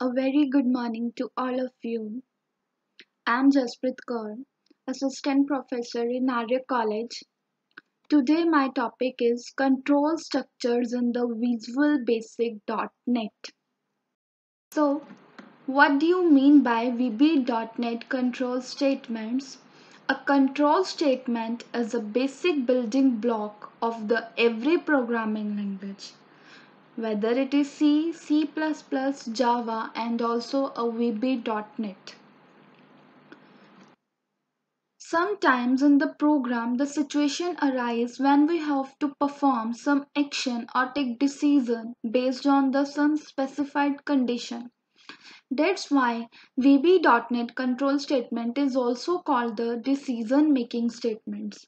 A very good morning to all of you. I'm Jaspreet Kaur, Assistant Professor in Arya College. Today my topic is Control Structures in the Visual Basic.NET. So, what do you mean by VB.NET control statements? A control statement is a basic building block of the every programming language whether it is C, C++, Java and also a VB.NET. Sometimes in the program the situation arises when we have to perform some action or take decision based on the some specified condition. That's why VB.NET control statement is also called the decision making statements.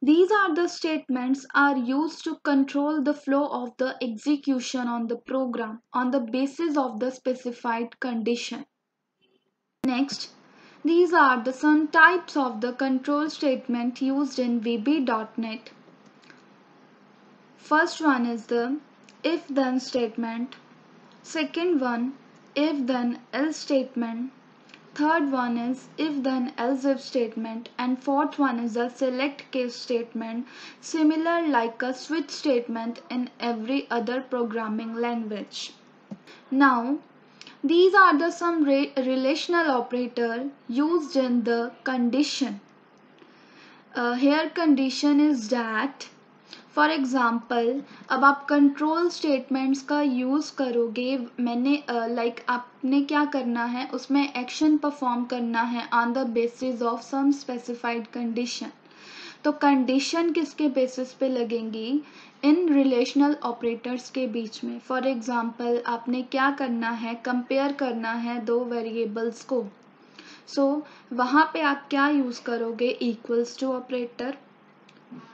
These are the statements are used to control the flow of the execution on the program on the basis of the specified condition. Next, these are the some types of the control statement used in VB.NET. First one is the if then statement. Second one if then else statement Third one is if then else if statement and fourth one is a select case statement similar like a switch statement in every other programming language. Now these are the some re relational operator used in the condition. Uh, here condition is that for example अब आप control statements का use करोगे मैंने like uh, like, आपने क्या करना है उसमें एक्शन परफॉर्म करना है on the basis of some specified condition तो कंडीशन किसके बेसिस पे लगेंगी? इन रिलेशनल ऑपरेटर्स के बीच में. फॉर एग्ज़ाम्पल आपने क्या करना है कंपेयर करना है दो वेरिएबल्स को. सो so, वहाँ पे आप क्या यूज़ करोगे? इक्वल्स टू ऑपरेटर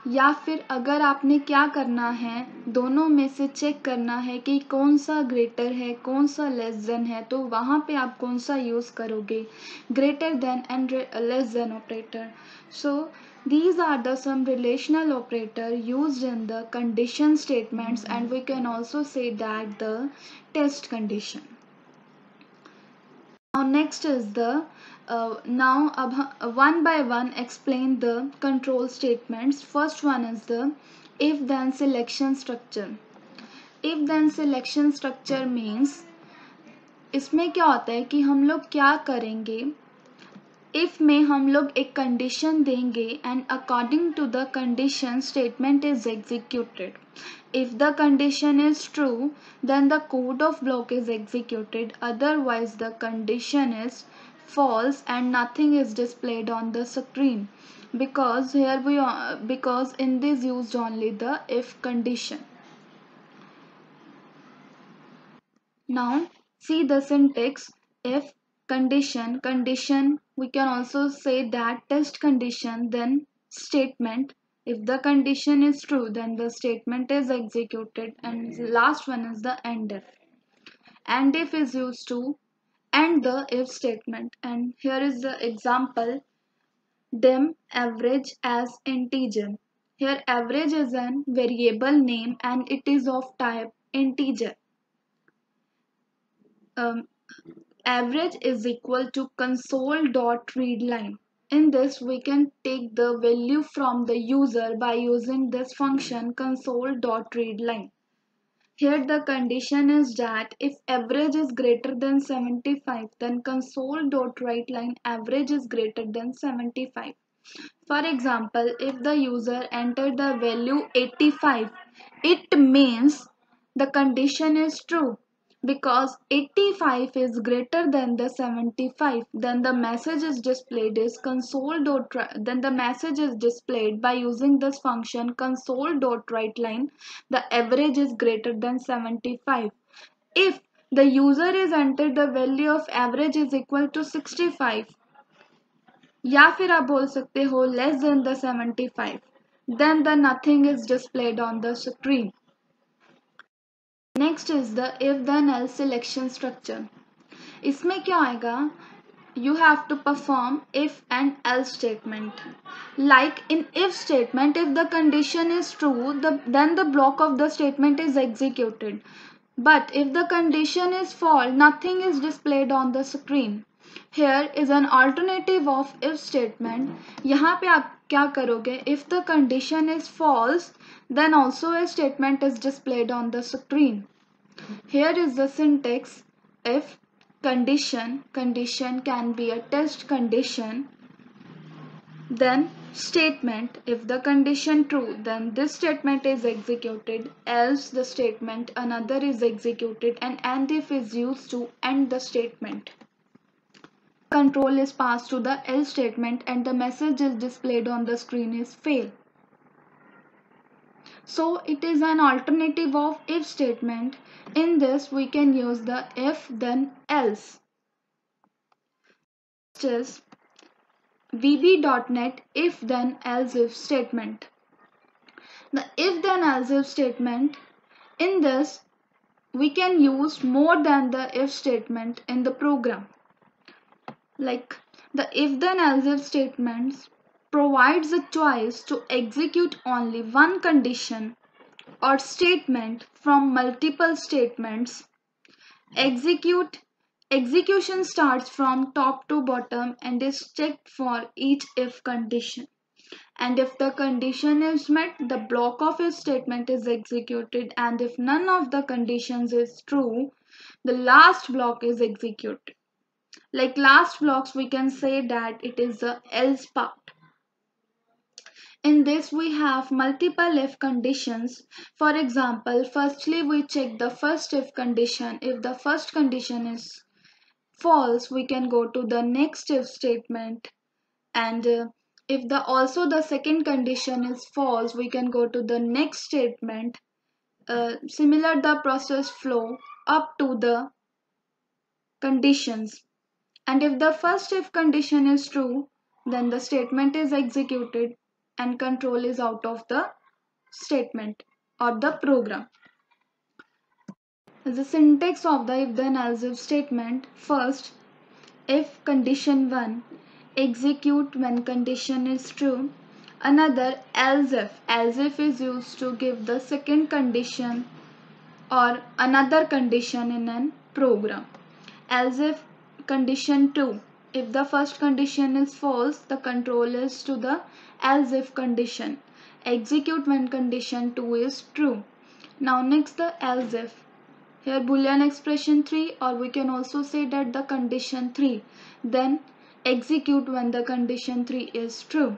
या फिर अगर आपने क्या करना है दोनों में से चेक करना है कि कौन सा ग्रेटर है कौन सा लेस देन है तो वहाँ पे आप कौन सा यूज़ करोगे? Greater than and less than operator so these are the some relational operator use in the condition statements and we can also say that the test condition और next is the uh, now अब one by one explain the control statements first one is the if then selection structure if then selection structure means इसमें क्या होता है कि हम लोग क्या करेंगे इफ़ में हम लोग एक कंडीशन देंगे and according to the condition statement is executed if the condition is true then the code of block is executed otherwise the condition is false and nothing is displayed on the screen. Because here we are because in this used only the if condition. Now see the syntax if condition condition. We can also say that test condition then statement. If the condition is true then the statement is executed. And last one is the end if and if is used to and the if statement. And here is the example dim average as integer. Here average is an variable name and it is of type integer. Um, average is equal to console dot read line. In this we can take the value from the user by using this function console dot read line here the condition is that if average is greater than 75 then console.writeLine average is greater than 75. For example, if the user entered the value 85, it means the condition is true because 85 is greater than the 75 then the message is displayed is console dot then the message is displayed by using this function console dot write line the average is greater than 75 if the user is entered the value of average is equal to 65 या फिर आप बोल सकते हो less than the 75 then the nothing is displayed on the screen next is the if then L selection structure इसमें क्या आएगा you have to perform if and else statement like in if statement if the condition is true the then the block of the statement is executed but if the condition is false nothing is displayed on the screen here is an alternative of if statement यहाँ पे आप क्या करोगे if the condition is false then also a statement is displayed on the screen here is the syntax if condition condition can be a test condition then statement if the condition true then this statement is executed else the statement another is executed and and if is used to end the statement control is passed to the else statement and the message is displayed on the screen is fail so it is an alternative of if statement in this we can use the if then else Which is VB.NET if then else if statement. The if then else if statement in this we can use more than the if statement in the program. Like the if then else if statements provides a choice to execute only one condition or statement from multiple statements. Execute Execution starts from top to bottom and is checked for each if condition. And if the condition is met, the block of if statement is executed and if none of the conditions is true, the last block is executed. Like last blocks, we can say that it is the else part. In this we have multiple if conditions. For example, firstly we check the first if condition. If the first condition is false we can go to the next if statement and uh, if the also the second condition is false we can go to the next statement uh, similar the process flow up to the conditions and if the first if condition is true then the statement is executed and control is out of the statement or the program. The syntax of the if then else if statement first if condition 1 execute when condition is true. Another else if else if is used to give the second condition or another condition in an program. Else if condition 2 if the first condition is false the control is to the else if condition. Execute when condition 2 is true. Now next the else if here boolean expression 3 or we can also say that the condition 3 then execute when the condition 3 is true.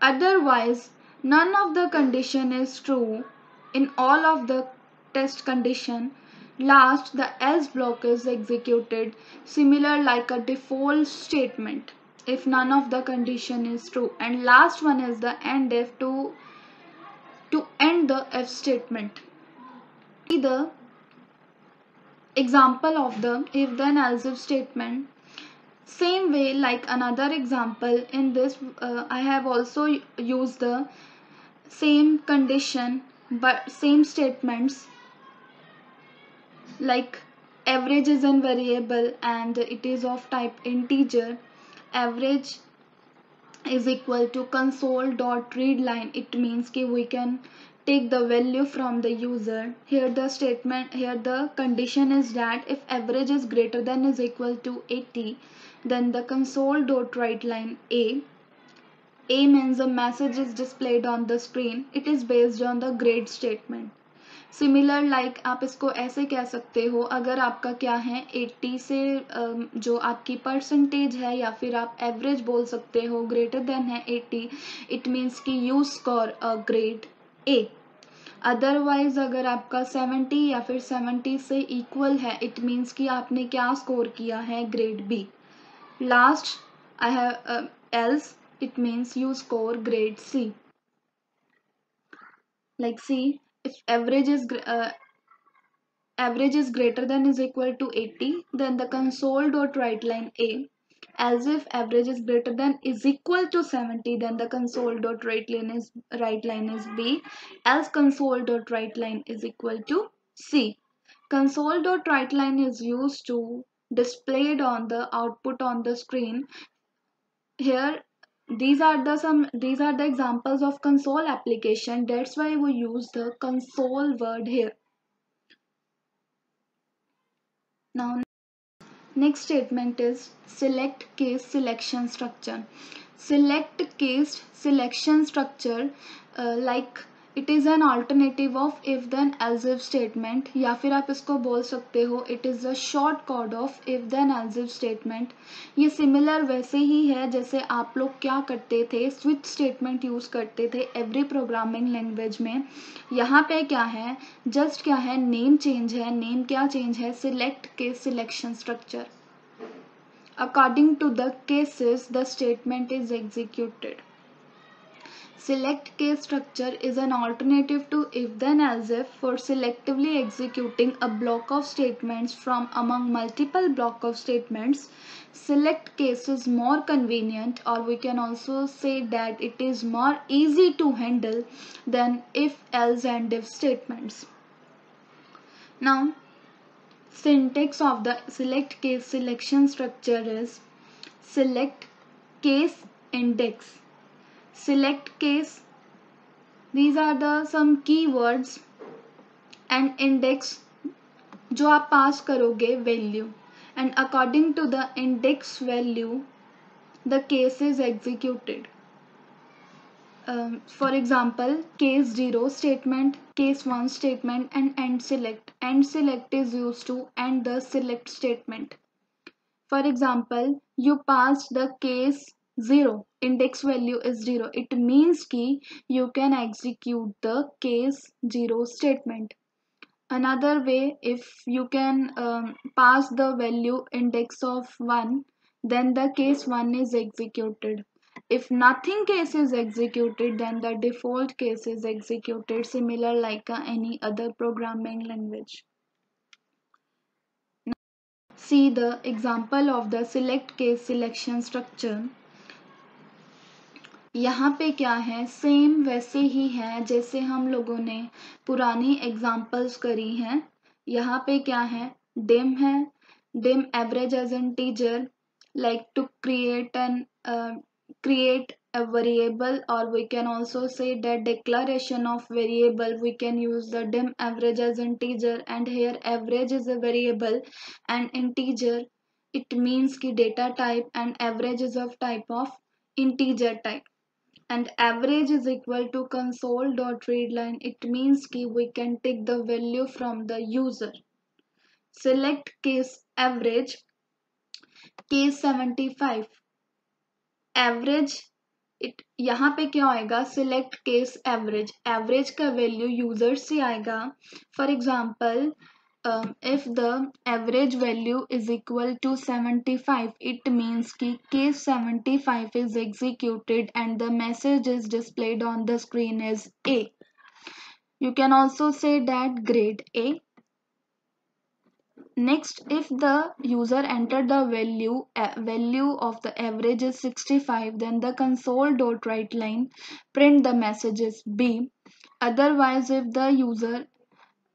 Otherwise none of the condition is true in all of the test condition last the else block is executed similar like a default statement if none of the condition is true. And last one is the end if to to end the if statement. Either example of the if then else if statement. Same way like another example in this uh, I have also used the same condition but same statements like average is a variable and it is of type integer. Average is equal to console dot read line. It means कि we can take the value from the user. Here the statement here the condition is that if average is greater than is equal to 80 then the console dot write line a a means a message is displayed on the screen. It is based on the grade statement similar like like, आप इसको ऐसे कह सकते हो अगर आपका क्या है 80 से जो आपकी परसेंटेज है या फिर आप एवरेज बोल सकते हो ग्रेटर देन है 80 इट मीन्स कि you score a grade A otherwise अगर आपका 70 या फिर 70 से इक्वल है इट मीन्स कि आपने क्या स्कोर किया है grade B last I have else it means you score grade C like C, if average is uh, average is greater than is equal to 80, then the console dot write line A as if average is greater than is equal to 70 then the console dot write line is right line is b as console dot write line is equal to c. Console dot write line is used to displayed on the output on the screen. Here these are the some these are the examples of console application. That's why we use the console word here. Now next statement is select case selection structure. Select case selection structure uh, like it is an alternative of if then else statement या फिर आप इसको बोल सकते हो it is the short code of if then else statement ये similar वैसे ही है, जैसे आप लोग क्या करते थे स्विच स्टेटमेंट यूज़ करते थे एवरी प्रोग्रामिंग लैंग्वेज में। यहाँ पे क्या है? जस्ट क्या है? नेम चेंज है। नेम क्या चेंज है? सिलेक्ट के selection structure according to the cases the statement is executed Select case structure is an alternative to if then as if for selectively executing a block of statements from among multiple block of statements. Select case is more convenient or we can also say that it is more easy to handle than if else and if statements. Now syntax of the select case selection structure is select case index select case these are the some keywords and index जो आप पास करोगे value and according to the index value the case is executed um, for example case 0 statement case 1 statement and end select end select is used to end the select statement for example you passed the case 0 index value is 0 it means key you can execute the case 0 statement. Another way if you can um, pass the value index of 1 then the case 1 is executed. If nothing case is executed then the default case is executed similar like uh, any other programming language. Now, see the example of the select case selection structure यहाँ पे क्या है? Same वैसे ही है जैसे हम लोगों ने पुरानी एग्जाम्पल्स करी हैं। यहाँ पे क्या है? डिम है। Dim average as integer like to create an create a variable और we can also say that declaration of variable we can use the dim average as integer and here average is a variable and integer it means की data type and average is of type of integer type and average is equal to console dot readline it means ki we can take the value from the user select case average case 75 average it यहाँ पे क्या आएगा select case average average का value user से आएगा for example um, if the average value is equal to 75 it means ki case 75 is executed and the message is displayed on the screen as a. You can also say that grade a. Next if the user entered the value uh, value of the average is 65 then the console dot write line print the message is b. Otherwise if the user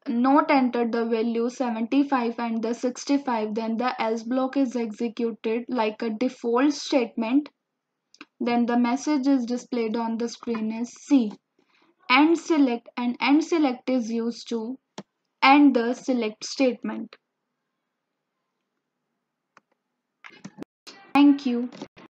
not entered the value 75 and the 65 then the else block is executed like a default statement. Then the message is displayed on the screen as C. And select and end select is used to end the select statement. Thank you